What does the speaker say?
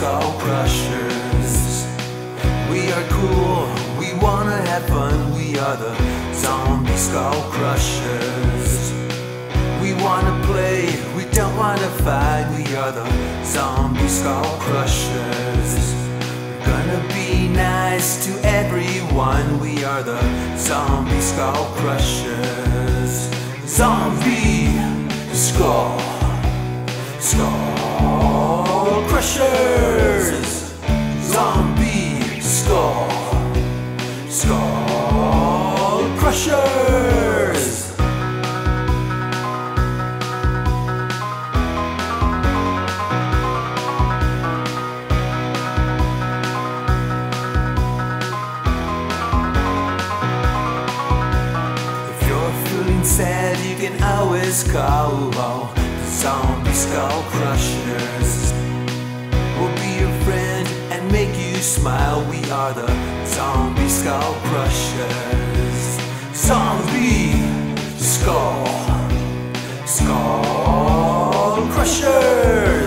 skull crushers. We are cool, we wanna have fun, we are the zombie skull crushers. We wanna play, we don't wanna fight, we are the zombie skull crushers. We're gonna be nice to everyone, we are the zombie skull crushers. Zombie skull, skull crushers. Skull, skull crushers. If you're feeling sad, you can always call oh, the Zombie Skull Crushers we smile, we are the zombie skull crushers. Zombie skull, skull crushers.